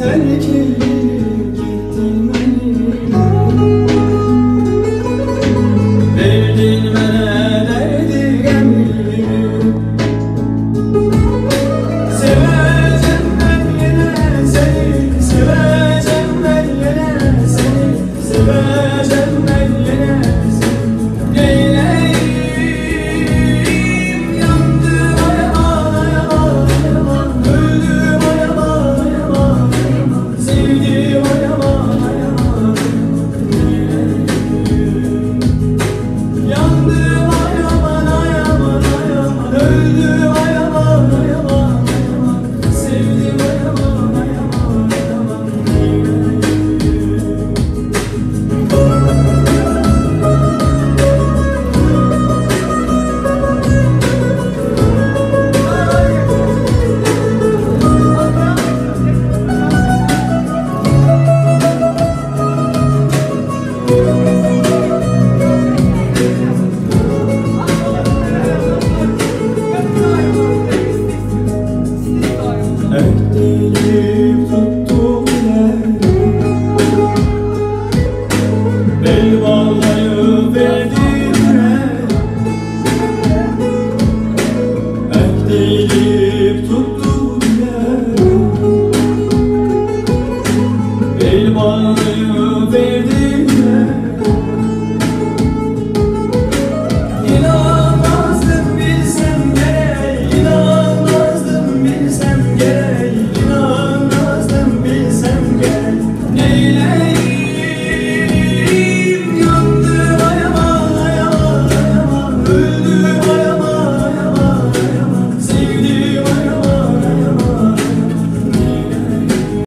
terk edip eğilip tuttu bile.